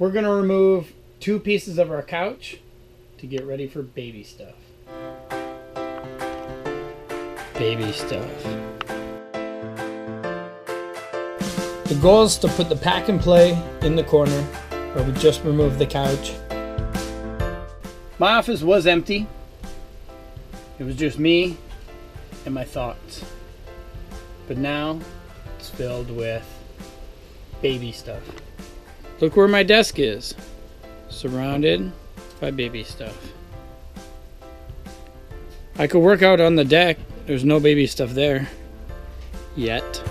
We're gonna remove two pieces of our couch to get ready for baby stuff. Baby stuff. The goal is to put the pack and play in the corner where we just removed the couch. My office was empty. It was just me and my thoughts. But now it's filled with baby stuff. Look where my desk is. Surrounded by baby stuff. I could work out on the deck. There's no baby stuff there. Yet.